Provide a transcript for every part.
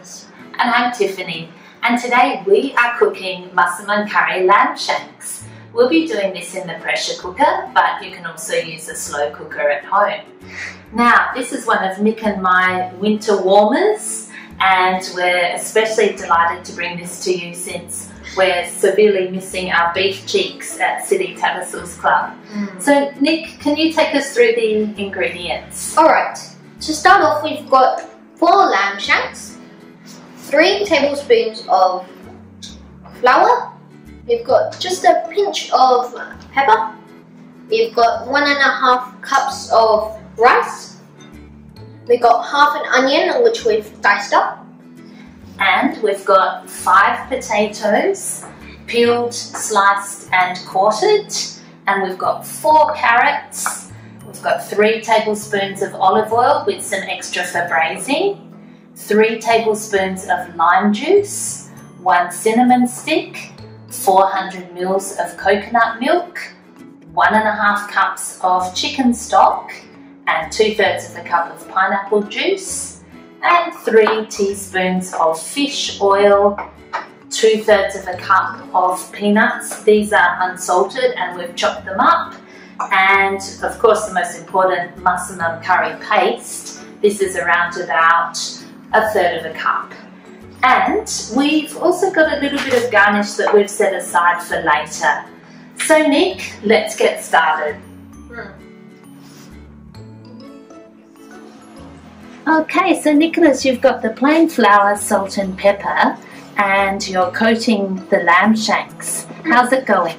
Nicholas. And I'm Tiffany. And today we are cooking massaman curry lamb shanks. We'll be doing this in the pressure cooker, but you can also use a slow cooker at home. Now, this is one of Nick and my winter warmers, and we're especially delighted to bring this to you since we're severely missing our beef cheeks at City Tattersalls Club. Mm. So, Nick, can you take us through the ingredients? Alright, to start off, we've got four lamb shanks, three tablespoons of flour, we've got just a pinch of pepper, we've got one and a half cups of rice, we've got half an onion which we've diced up, And we've got five potatoes, peeled, sliced, and quartered. And we've got four carrots. We've got three tablespoons of olive oil with some extra for braising, three tablespoons of lime juice, one cinnamon stick, 400 mils of coconut milk, one and a half cups of chicken stock, and two thirds of a cup of pineapple juice and three teaspoons of fish oil, two thirds of a cup of peanuts. These are unsalted and we've chopped them up. And of course, the most important massaman curry paste. This is around about a third of a cup. And we've also got a little bit of garnish that we've set aside for later. So, Nick, let's get started. Okay, so Nicholas, you've got the plain flour, salt, and pepper, and you're coating the lamb shanks. How's it going?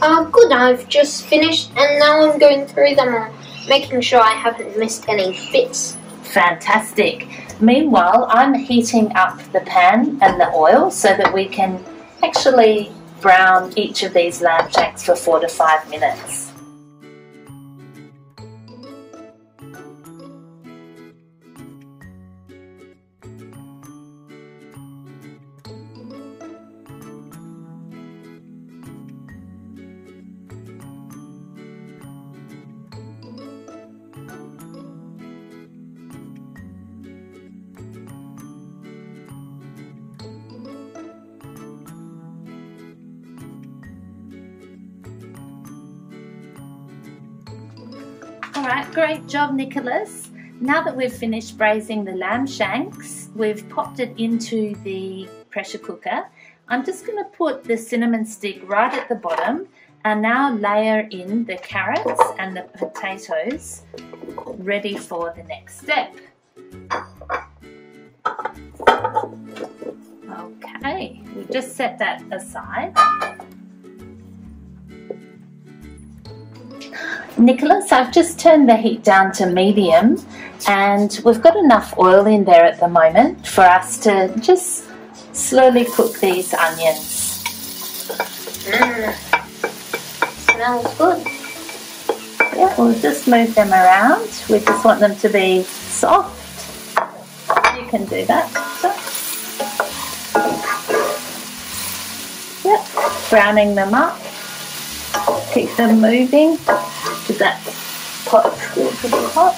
Uh, good, I've just finished and now I'm going through them all, making sure I haven't missed any bits. Fantastic. Meanwhile, I'm heating up the pan and the oil so that we can actually brown each of these lamb shanks for four to five minutes. Right, great job, Nicholas. Now that we've finished braising the lamb shanks, we've popped it into the pressure cooker. I'm just going to put the cinnamon stick right at the bottom and now layer in the carrots and the potatoes ready for the next step. Okay, we'll just set that aside. Nicholas, I've just turned the heat down to medium and we've got enough oil in there at the moment for us to just slowly cook these onions. Mmm. Smells good. Yeah, we'll just move them around. We just want them to be soft. You can do that. So. Yep, browning them up. Keep them moving. Is that pot still pretty hot?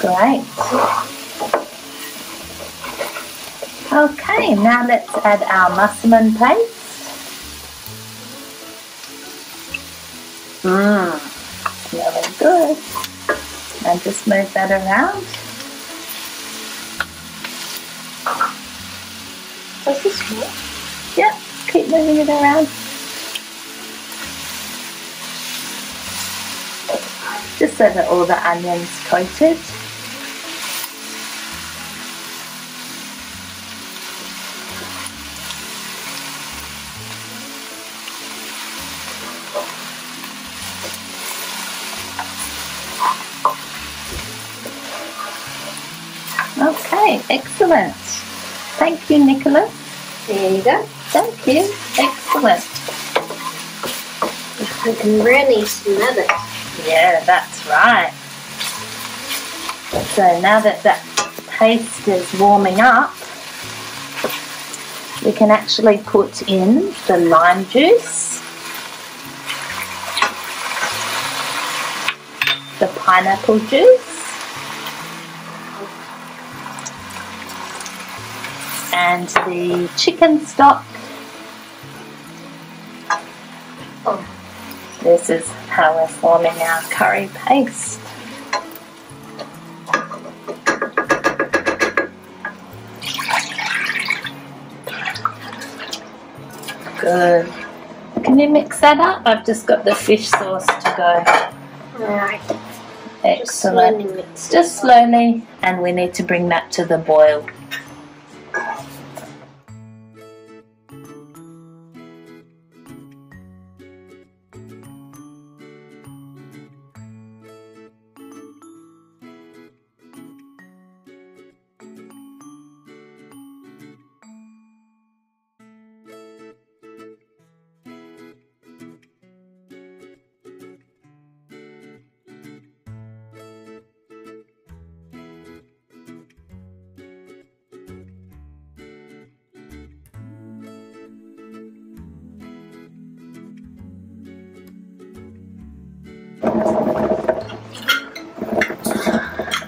Great. Okay, now let's add our massaman paste. Mmm, smelling good. And just move that around. Yep, keep moving it around. Just so that all the onions coated. Okay, excellent. Thank you, Nicholas. There you go. Thank you. Excellent. I can really smell it. Yeah, that's right. So now that that paste is warming up, we can actually put in the lime juice, the pineapple juice, And the chicken stock. Oh. This is how we're forming our curry paste. Good. Can you mix that up? I've just got the fish sauce to go. Alright. Just Excellent. slowly Just slowly, and we need to bring that to the boil.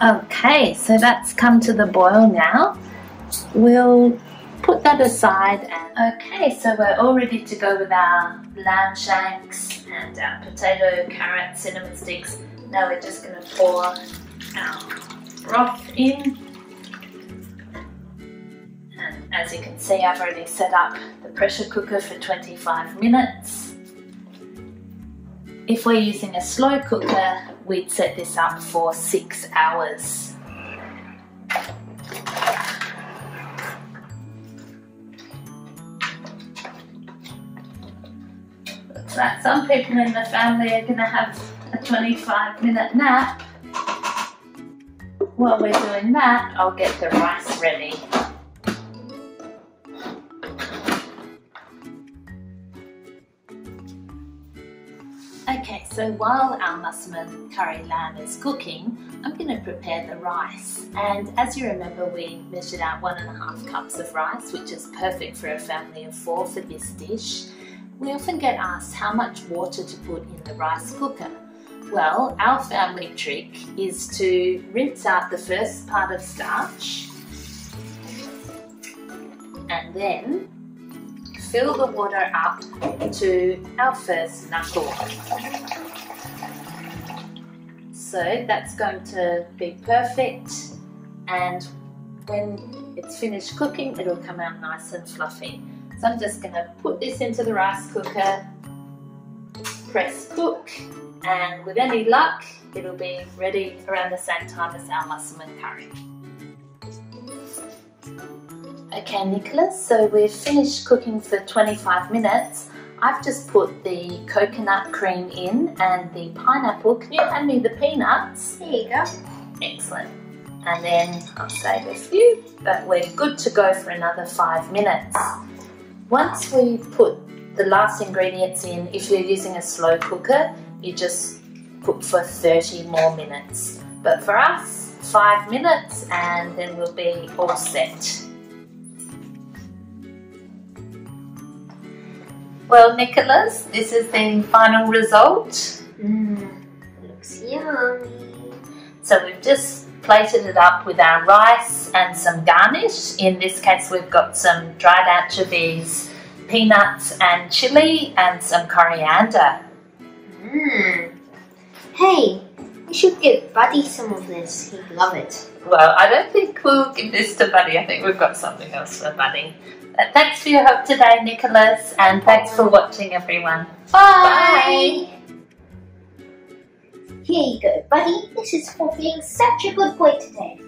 Okay, so that's come to the boil now. We'll put that aside and okay, so we're all ready to go with our lamb shanks and our potato, carrot, cinnamon sticks. Now we're just going to pour our broth in. And as you can see, I've already set up the pressure cooker for 25 minutes. If we're using a slow cooker, we'd set this up for six hours. Looks like some people in the family are going to have a 25 minute nap. While we're doing that, I'll get the rice ready. So while our massaman curry lamb is cooking, I'm going to prepare the rice. And as you remember, we measured out one and a half cups of rice, which is perfect for a family of four for this dish. We often get asked how much water to put in the rice cooker. Well, our family trick is to rinse out the first part of starch and then fill the water up to our first knuckle. So that's going to be perfect and when it's finished cooking it'll come out nice and fluffy. So I'm just going to put this into the rice cooker, press cook and with any luck it'll be ready around the same time as our massaman curry. Okay, Nicholas, so we've finished cooking for 25 minutes. I've just put the coconut cream in and the pineapple. Can you hand me the peanuts? There you go. Excellent. And then I'll save a few, but we're good to go for another five minutes. Once we put the last ingredients in, if you're using a slow cooker, you just cook for 30 more minutes. But for us, five minutes and then we'll be all set. Well, Nicholas, this is the final result. Mmm, looks yummy. So we've just plated it up with our rice and some garnish. In this case, we've got some dried anchovies, peanuts and chili and some coriander. Mmm. Hey, you should give Buddy some of this. He'd love it. Well, I don't think we'll give this to Buddy. I think we've got something else for Buddy. Thanks for your help today, Nicholas, and thanks for watching, everyone. Bye. Bye. Here you go, Buddy. This is for being such a good boy today.